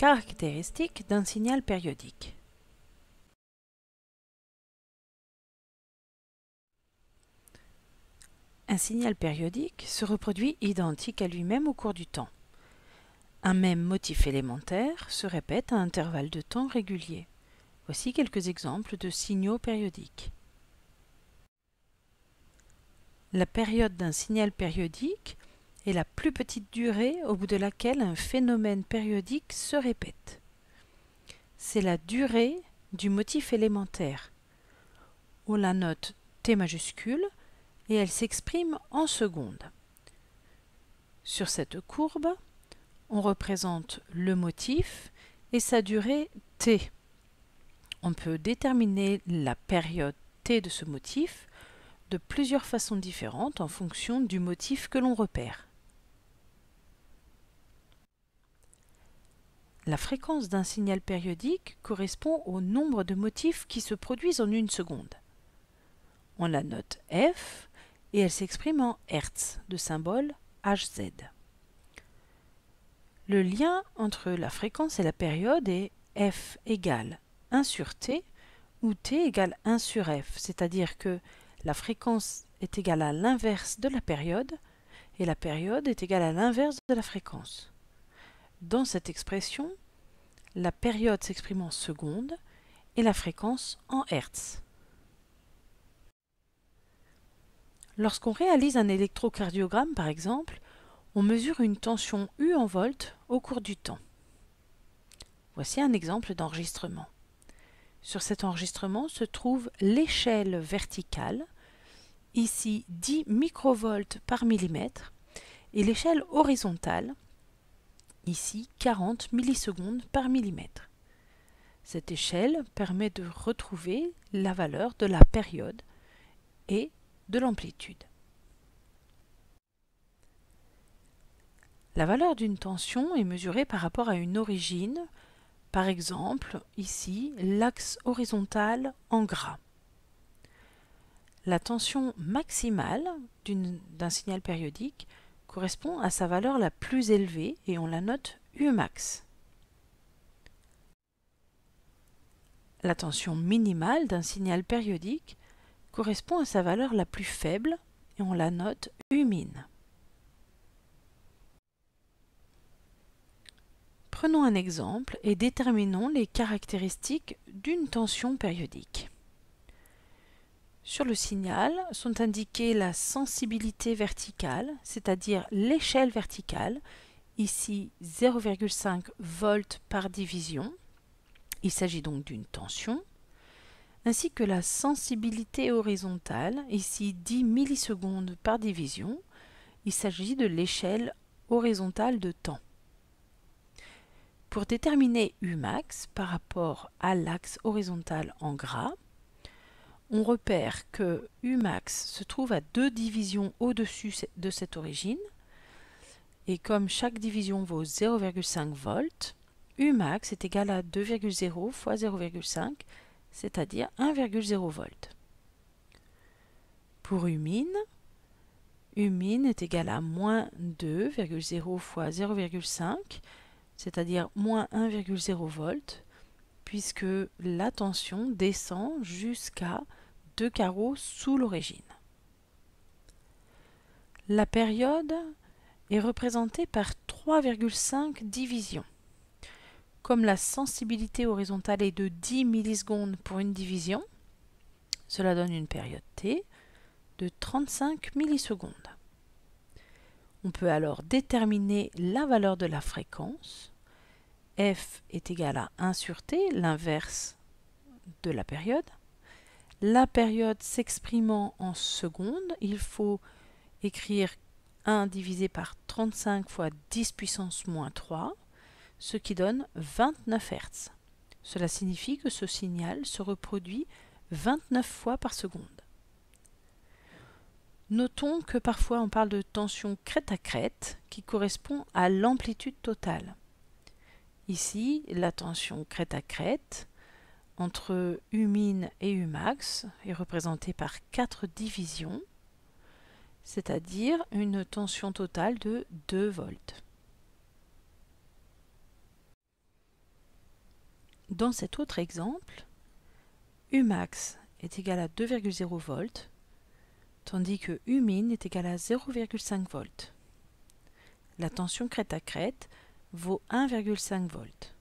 Caractéristiques d'un signal périodique. Un signal périodique se reproduit identique à lui-même au cours du temps. Un même motif élémentaire se répète à intervalles de temps réguliers. Voici quelques exemples de signaux périodiques. La période d'un signal périodique est la plus petite durée au bout de laquelle un phénomène périodique se répète. C'est la durée du motif élémentaire. On la note T majuscule et elle s'exprime en secondes. Sur cette courbe, on représente le motif et sa durée t. On peut déterminer la période t de ce motif de plusieurs façons différentes en fonction du motif que l'on repère. La fréquence d'un signal périodique correspond au nombre de motifs qui se produisent en une seconde. On la note f et elle s'exprime en Hertz, de symbole Hz. Le lien entre la fréquence et la période est f égale 1 sur t ou t égale 1 sur f, c'est-à-dire que la fréquence est égale à l'inverse de la période et la période est égale à l'inverse de la fréquence. Dans cette expression, la période s'exprime en secondes et la fréquence en hertz. Lorsqu'on réalise un électrocardiogramme, par exemple, on mesure une tension U en volts au cours du temps. Voici un exemple d'enregistrement. Sur cet enregistrement se trouve l'échelle verticale, ici 10 microvolts par millimètre, et l'échelle horizontale, ici 40 millisecondes par millimètre. Cette échelle permet de retrouver la valeur de la période et de l'amplitude. La valeur d'une tension est mesurée par rapport à une origine, par exemple ici l'axe horizontal en gras. La tension maximale d'un signal périodique correspond à sa valeur la plus élevée et on la note Umax. La tension minimale d'un signal périodique correspond à sa valeur la plus faible et on la note U-min. Prenons un exemple et déterminons les caractéristiques d'une tension périodique. Sur le signal sont indiquées la sensibilité verticale, c'est-à-dire l'échelle verticale, ici 0,5 volts par division. Il s'agit donc d'une tension ainsi que la sensibilité horizontale, ici 10 millisecondes par division. Il s'agit de l'échelle horizontale de temps. Pour déterminer Umax par rapport à l'axe horizontal en gras, on repère que Umax se trouve à deux divisions au-dessus de cette origine, et comme chaque division vaut 0,5 volts, Umax est égal à 2,0 fois 0,5 c'est-à-dire 1,0 V. Pour Umin, Umin est égal à moins 2,0 fois 0,5, c'est-à-dire moins 1,0 V, puisque la tension descend jusqu'à 2 carreaux sous l'origine. La période est représentée par 3,5 divisions. Comme la sensibilité horizontale est de 10 millisecondes pour une division, cela donne une période t de 35 millisecondes. On peut alors déterminer la valeur de la fréquence. f est égal à 1 sur t, l'inverse de la période. La période s'exprimant en secondes, il faut écrire 1 divisé par 35 fois 10 puissance moins 3 ce qui donne 29 Hz. Cela signifie que ce signal se reproduit 29 fois par seconde. Notons que parfois on parle de tension crête à crête qui correspond à l'amplitude totale. Ici, la tension crête à crête entre Umin et Umax est représentée par 4 divisions, c'est-à-dire une tension totale de 2 volts. Dans cet autre exemple, Umax est égal à 2,0 volts, tandis que Umin est égal à 0,5 volts. La tension crête à crête vaut 1,5 volts.